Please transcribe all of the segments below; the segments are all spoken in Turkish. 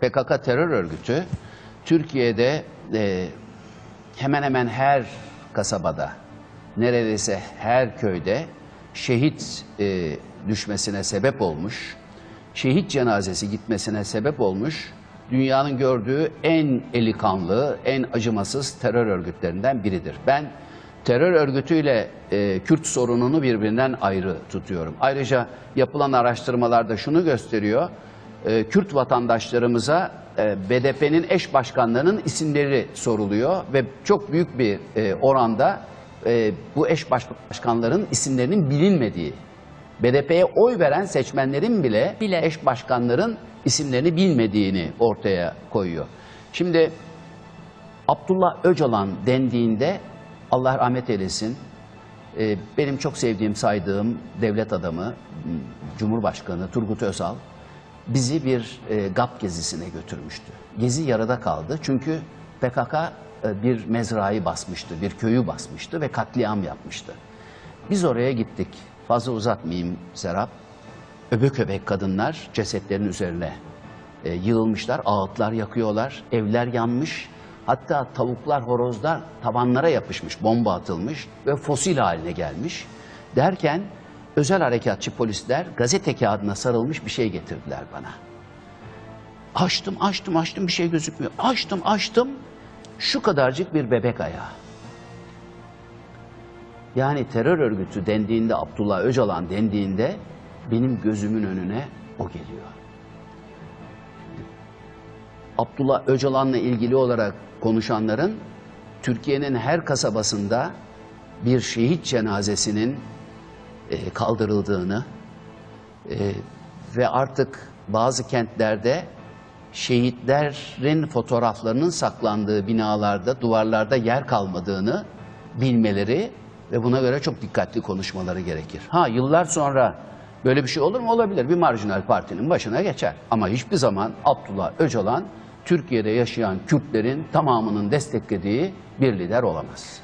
PKK terör örgütü Türkiye'de e, hemen hemen her kasabada, neredeyse her köyde şehit e, düşmesine sebep olmuş, şehit cenazesi gitmesine sebep olmuş, dünyanın gördüğü en eli kanlı, en acımasız terör örgütlerinden biridir. Ben terör örgütüyle e, Kürt sorununu birbirinden ayrı tutuyorum. Ayrıca yapılan araştırmalarda şunu gösteriyor, e, Kürt vatandaşlarımıza e, BDP'nin eş başkanlarının isimleri soruluyor ve çok büyük bir e, oranda e, bu eş baş- başkanların isimlerinin bilinmediği, BDP'ye oy veren seçmenlerin bile, Bile. eş başkanların isimlerini bilmediğini ortaya koyuyor. Şimdi Abdullah Öcalan dendiğinde Allah rahmet eylesin benim çok sevdiğim saydığım devlet adamı Cumhurbaşkanı Turgut Özal bizi bir e, GAP gezisine götürmüştü. Gezi yarıda kaldı çünkü PKK e, bir mezrayı basmıştı, bir köyü basmıştı ve katliam yapmıştı. Biz oraya gittik. Fazla uzatmayayım Serap. Öbek öbek kadınlar cesetlerin üzerine e, yığılmışlar, ağıtlar yakıyorlar, evler yanmış. Hatta tavuklar, horozlar tavanlara yapışmış, bomba atılmış ve fosil haline gelmiş. Derken özel harekatçı polisler gazete kağıdına sarılmış bir şey getirdiler bana. Açtım, açtım, açtım bir şey gözükmüyor. Açtım, açtım. Şu kadarcık bir bebek ayağı. Yani terör örgütü dendiğinde, Abdullah Öcalan dendiğinde benim gözümün önüne o geliyor. Abdullah Öcalan'la ilgili olarak konuşanların Türkiye'nin her kasabasında bir şehit cenazesinin e, kaldırıldığını e, ve artık bazı kentlerde şehitlerin fotoğraflarının saklandığı binalarda, duvarlarda yer kalmadığını bilmeleri ve buna göre çok dikkatli konuşmaları gerekir. Ha yıllar sonra böyle bir şey olur mu? Olabilir. Bir marjinal partinin başına geçer. Ama hiçbir zaman Abdullah Öcalan Türkiye'de yaşayan Kürtlerin tamamının desteklediği bir lider olamaz.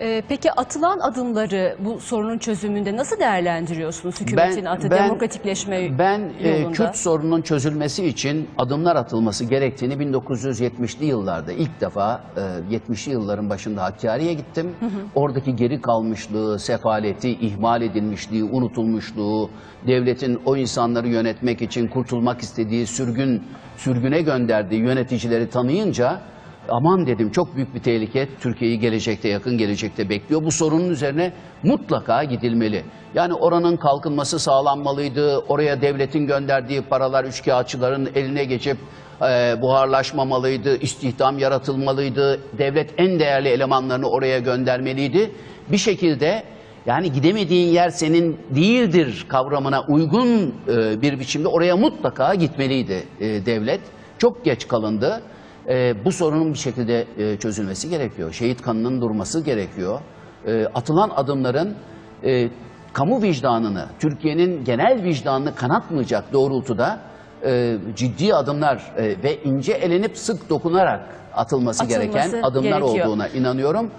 Ee, peki atılan adımları bu sorunun çözümünde nasıl değerlendiriyorsunuz hükümetin atı demokratikleşme ben e, yolunda? Kürt sorununun çözülmesi için adımlar atılması gerektiğini 1970'li yıllarda ilk defa e, 70'li yılların başında Hakkari'ye gittim. Oradaki geri kalmışlığı, sefaleti, ihmal edilmişliği, unutulmuşluğu, devletin o insanları yönetmek için kurtulmak istediği sürgün sürgüne gönderdiği yöneticileri tanıyınca aman dedim çok büyük bir tehlike Türkiye'yi gelecekte yakın gelecekte bekliyor. Bu sorunun üzerine mutlaka gidilmeli. Yani oranın kalkınması sağlanmalıydı. Oraya devletin gönderdiği paralar üçkağıtçıların eline geçip e, buharlaşmamalıydı. istihdam yaratılmalıydı. Devlet en değerli elemanlarını oraya göndermeliydi. Bir şekilde yani gidemediğin yer senin değildir kavramına uygun e, bir biçimde oraya mutlaka gitmeliydi e, devlet. Çok geç kalındı. E, bu sorunun bir şekilde e, çözülmesi gerekiyor. Şehit kanının durması gerekiyor. E, atılan adımların e, kamu vicdanını, Türkiye'nin genel vicdanını kanatmayacak doğrultuda e, ciddi adımlar e, ve ince elenip sık dokunarak atılması, Atılması gereken adımlar gerekiyor. olduğuna inanıyorum.